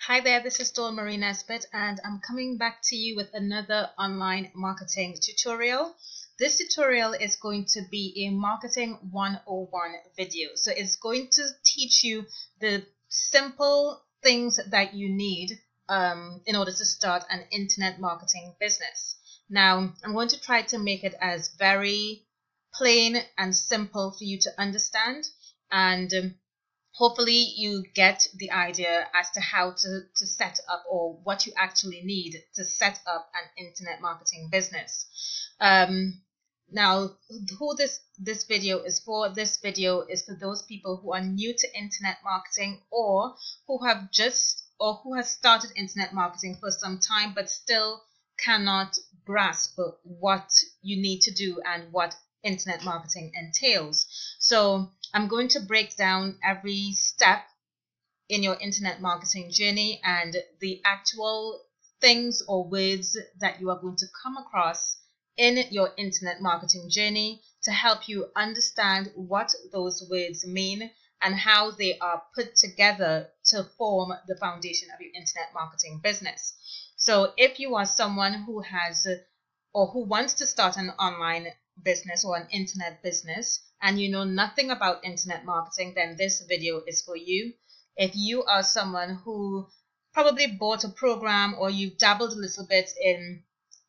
Hi there, this is Dawn Marie Nesbitt, and I'm coming back to you with another online marketing tutorial. This tutorial is going to be a marketing 101 video. So it's going to teach you the simple things that you need um, in order to start an internet marketing business. Now, I'm going to try to make it as very plain and simple for you to understand. And um, hopefully you get the idea as to how to, to set up or what you actually need to set up an internet marketing business. Um, now, who this, this video is for, this video is for those people who are new to internet marketing or who have just or who has started internet marketing for some time but still cannot grasp what you need to do and what internet marketing entails. So I'm going to break down every step in your internet marketing journey and the actual things or words that you are going to come across in your internet marketing journey to help you understand what those words mean and how they are put together to form the foundation of your internet marketing business. So if you are someone who has or who wants to start an online business or an internet business and you know nothing about internet marketing, then this video is for you. If you are someone who probably bought a program or you've dabbled a little bit in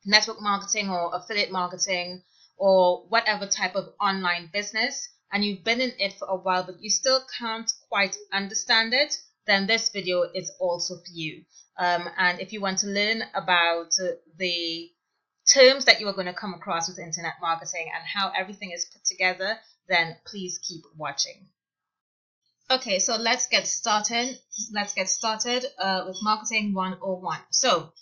network marketing or affiliate marketing or whatever type of online business and you've been in it for a while but you still can't quite understand it, then this video is also for you. Um, and if you want to learn about the terms that you are going to come across with internet marketing and how everything is put together, then please keep watching. Okay, so let's get started. Let's get started uh, with Marketing 101. So,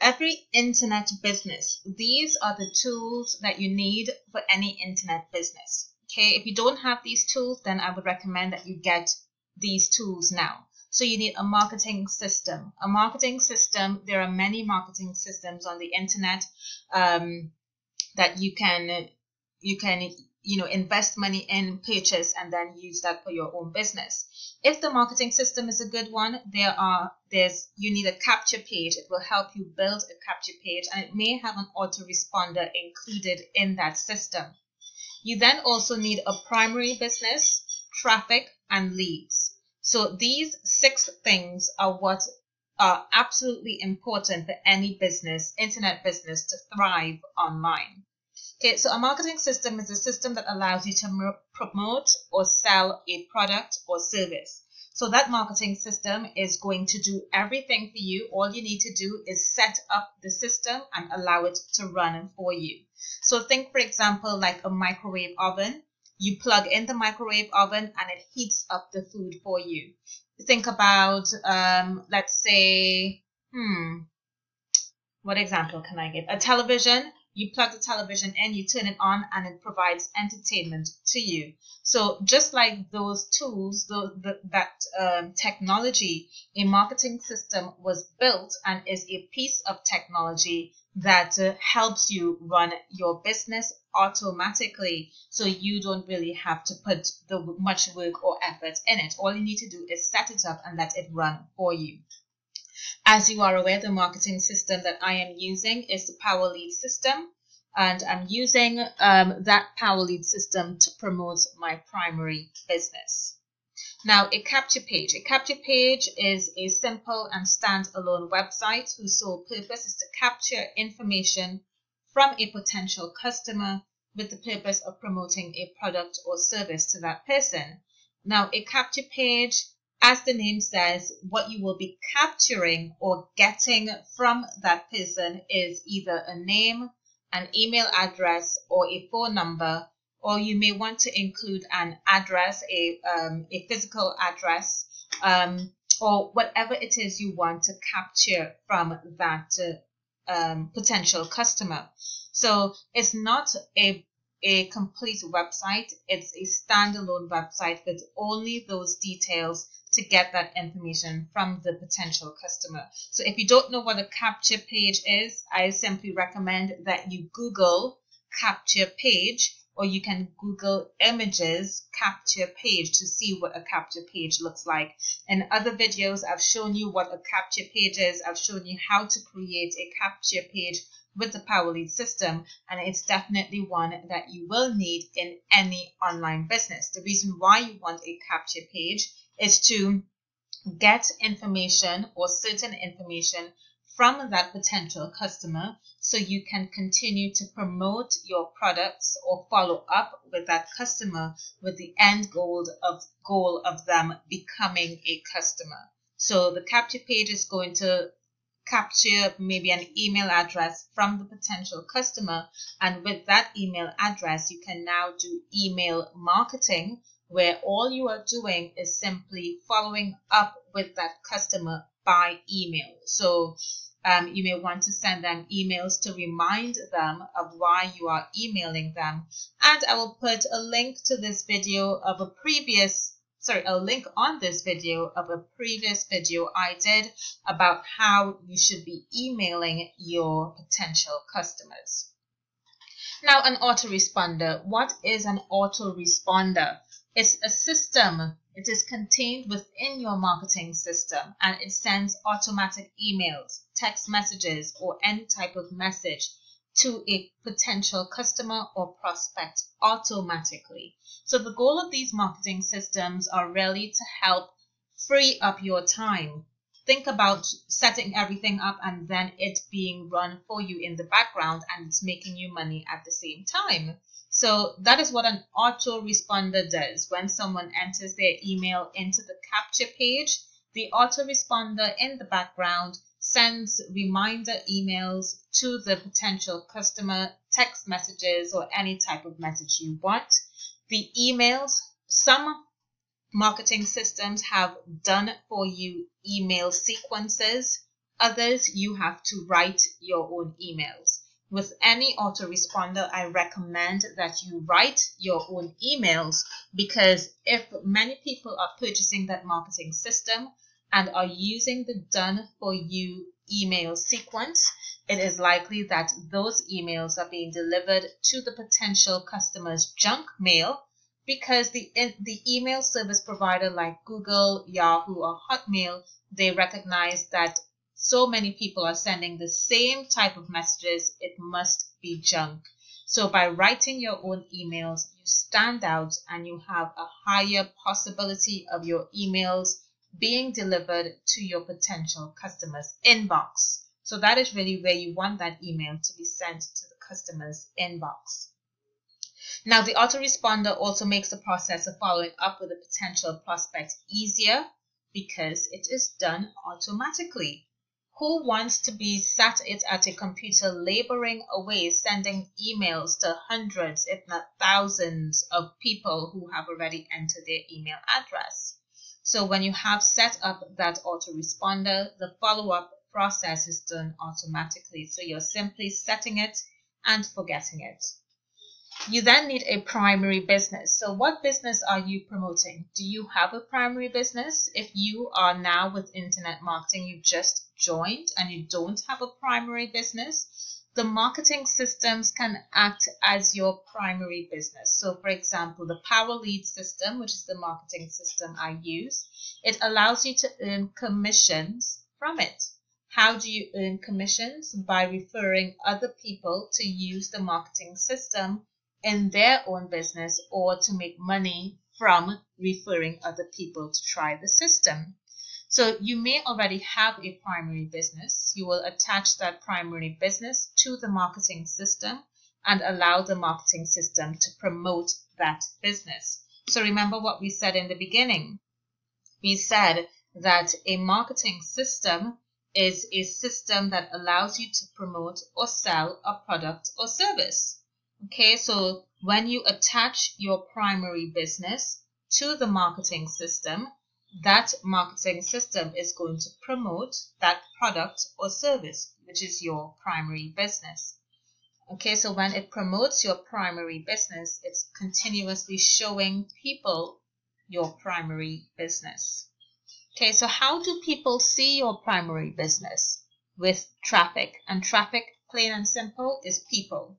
every internet business, these are the tools that you need for any internet business. Okay, if you don't have these tools, then I would recommend that you get these tools now. So you need a marketing system. A marketing system, there are many marketing systems on the internet um, that you can you can you know invest money in, purchase, and then use that for your own business. If the marketing system is a good one, there are there's you need a capture page. It will help you build a capture page, and it may have an autoresponder included in that system. You then also need a primary business, traffic, and leads. So these six things are what are absolutely important for any business, internet business, to thrive online. Okay, so a marketing system is a system that allows you to promote or sell a product or service. So that marketing system is going to do everything for you. All you need to do is set up the system and allow it to run for you. So think, for example, like a microwave oven. You plug in the microwave oven and it heats up the food for you. Think about, um, let's say, hmm, what example can I give? A television. You plug the television in, you turn it on, and it provides entertainment to you. So just like those tools, the, the, that um, technology, a marketing system was built and is a piece of technology that uh, helps you run your business automatically. So you don't really have to put the much work or effort in it. All you need to do is set it up and let it run for you as you are aware the marketing system that i am using is the power lead system and i'm using um, that power lead system to promote my primary business now, a capture page. A capture page is a simple and standalone website whose sole purpose is to capture information from a potential customer with the purpose of promoting a product or service to that person. Now, a capture page, as the name says, what you will be capturing or getting from that person is either a name, an email address, or a phone number or you may want to include an address, a, um, a physical address, um, or whatever it is you want to capture from that uh, um, potential customer. So it's not a a complete website. It's a standalone website with only those details to get that information from the potential customer. So if you don't know what a capture page is, I simply recommend that you Google capture page or you can Google images capture page to see what a capture page looks like. In other videos, I've shown you what a capture page is. I've shown you how to create a capture page with the PowerLead system, and it's definitely one that you will need in any online business. The reason why you want a capture page is to get information or certain information from that potential customer so you can continue to promote your products or follow up with that customer with the end goal of goal of them becoming a customer. So the capture page is going to capture maybe an email address from the potential customer and with that email address you can now do email marketing where all you are doing is simply following up with that customer by email. So um, you may want to send them emails to remind them of why you are emailing them. And I will put a link to this video of a previous, sorry, a link on this video of a previous video I did about how you should be emailing your potential customers. Now, an autoresponder. What is an autoresponder? It's a system it is contained within your marketing system and it sends automatic emails, text messages, or any type of message to a potential customer or prospect automatically. So the goal of these marketing systems are really to help free up your time. Think about setting everything up and then it being run for you in the background and it's making you money at the same time. So that is what an autoresponder does. When someone enters their email into the capture page, the autoresponder in the background sends reminder emails to the potential customer, text messages, or any type of message you want. The emails, some marketing systems have done for you email sequences. Others, you have to write your own emails. With any autoresponder, I recommend that you write your own emails because if many people are purchasing that marketing system and are using the done for you email sequence, it is likely that those emails are being delivered to the potential customer's junk mail because the the email service provider like Google, Yahoo, or Hotmail they recognize that so many people are sending the same type of messages, it must be junk. So by writing your own emails, you stand out and you have a higher possibility of your emails being delivered to your potential customers inbox. So that is really where you want that email to be sent to the customer's inbox. Now the autoresponder also makes the process of following up with a potential prospect easier because it is done automatically. Who wants to be sat at a computer laboring away, sending emails to hundreds, if not thousands, of people who have already entered their email address? So when you have set up that autoresponder, the follow-up process is done automatically. So you're simply setting it and forgetting it. You then need a primary business. So what business are you promoting? Do you have a primary business? If you are now with internet marketing, you just joined and you don't have a primary business, the marketing systems can act as your primary business. So for example, the Power Lead system, which is the marketing system I use, it allows you to earn commissions from it. How do you earn commissions? By referring other people to use the marketing system in their own business or to make money from referring other people to try the system. So you may already have a primary business. You will attach that primary business to the marketing system and allow the marketing system to promote that business. So remember what we said in the beginning. We said that a marketing system is a system that allows you to promote or sell a product or service. Okay, so when you attach your primary business to the marketing system, that marketing system is going to promote that product or service, which is your primary business. Okay, so when it promotes your primary business, it's continuously showing people your primary business. Okay, so how do people see your primary business? With traffic. And traffic, plain and simple, is people.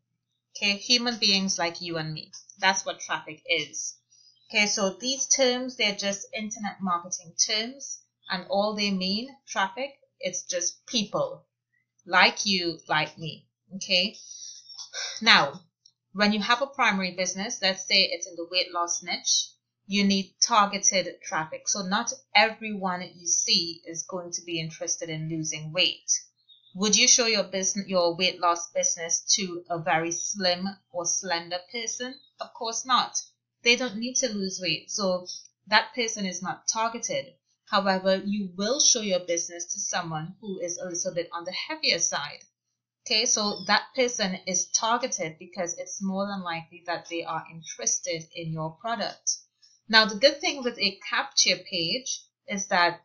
Okay, human beings like you and me. That's what traffic is. Okay, so these terms, they're just internet marketing terms, and all they mean, traffic, it's just people like you, like me. Okay, now when you have a primary business, let's say it's in the weight loss niche, you need targeted traffic. So not everyone you see is going to be interested in losing weight. Would you show your business, your weight loss business to a very slim or slender person? Of course not. They don't need to lose weight. So that person is not targeted. However, you will show your business to someone who is a little bit on the heavier side. Okay, so that person is targeted because it's more than likely that they are interested in your product. Now, the good thing with a capture page is that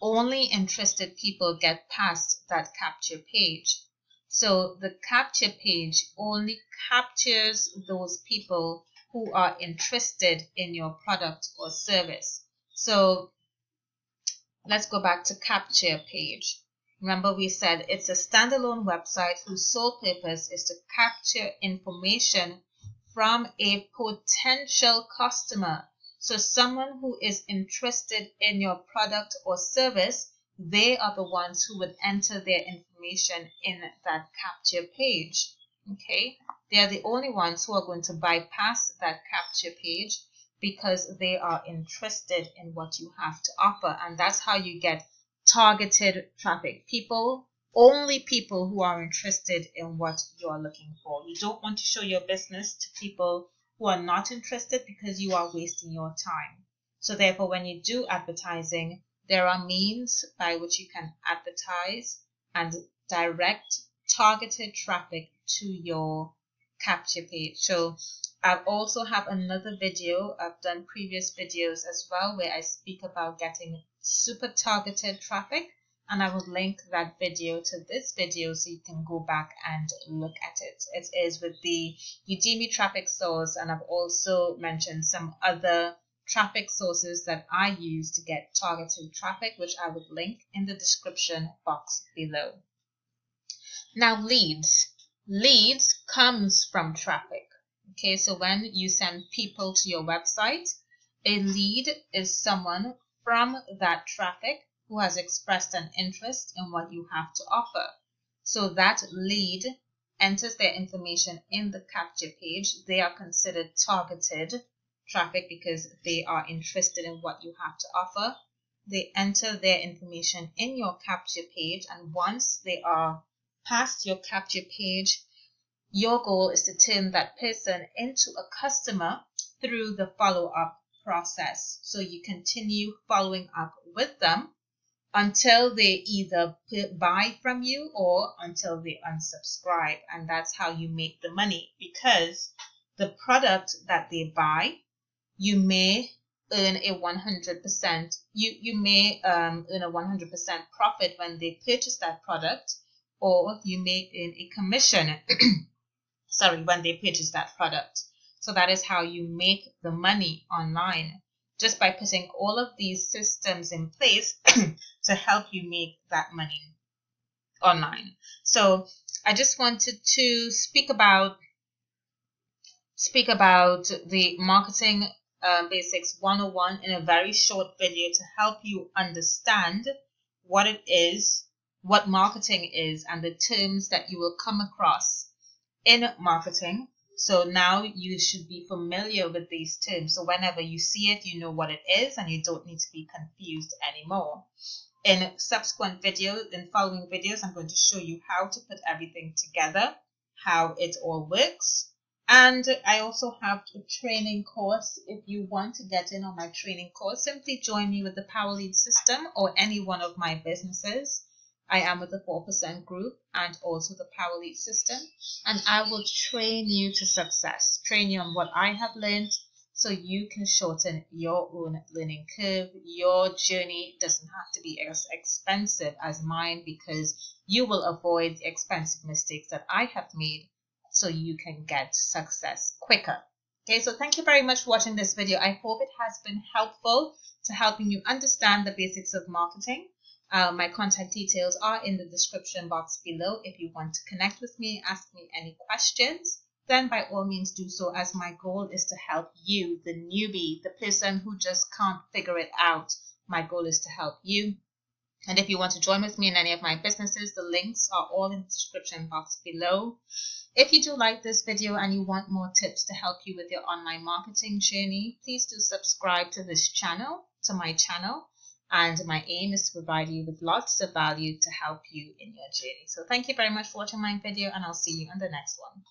only interested people get past that capture page. So the capture page only captures those people who are interested in your product or service. So let's go back to capture page. Remember we said it's a standalone website whose sole purpose is to capture information from a potential customer. So someone who is interested in your product or service, they are the ones who would enter their information in that capture page. Okay, they are the only ones who are going to bypass that capture page because they are interested in what you have to offer. And that's how you get targeted traffic. People, only people who are interested in what you are looking for. You don't want to show your business to people who are not interested because you are wasting your time. So therefore, when you do advertising, there are means by which you can advertise and direct targeted traffic to your capture page. So I also have another video. I've done previous videos as well where I speak about getting super targeted traffic and I will link that video to this video so you can go back and look at it. It is with the Udimi traffic source and I've also mentioned some other traffic sources that I use to get targeted traffic which I would link in the description box below. Now leads. Leads comes from traffic. Okay, so when you send people to your website, a lead is someone from that traffic who has expressed an interest in what you have to offer. So that lead enters their information in the capture page. They are considered targeted traffic because they are interested in what you have to offer. They enter their information in your capture page, and once they are past your capture page, your goal is to turn that person into a customer through the follow up process. So you continue following up with them until they either buy from you or until they unsubscribe. And that's how you make the money because the product that they buy, you may earn a 100%, you, you may um, earn a 100% profit when they purchase that product, or you may in a commission, sorry, when they purchase that product. So that is how you make the money online just by putting all of these systems in place to help you make that money online. So I just wanted to speak about speak about the marketing uh, basics 101 in a very short video to help you understand what it is, what marketing is, and the terms that you will come across in marketing so now you should be familiar with these terms. So whenever you see it, you know what it is and you don't need to be confused anymore. In subsequent videos, in following videos, I'm going to show you how to put everything together, how it all works. And I also have a training course. If you want to get in on my training course, simply join me with the Power Lead system or any one of my businesses. I am with the 4% group and also the Power Lead system. And I will train you to success, train you on what I have learned so you can shorten your own learning curve. Your journey doesn't have to be as expensive as mine because you will avoid the expensive mistakes that I have made so you can get success quicker. Okay, so thank you very much for watching this video. I hope it has been helpful to helping you understand the basics of marketing. Uh, my contact details are in the description box below if you want to connect with me, ask me any questions. then by all means do so as my goal is to help you, the newbie, the person who just can't figure it out. My goal is to help you. And if you want to join with me in any of my businesses, the links are all in the description box below. If you do like this video and you want more tips to help you with your online marketing journey, please do subscribe to this channel, to my channel. And my aim is to provide you with lots of value to help you in your journey. So thank you very much for watching my video and I'll see you on the next one.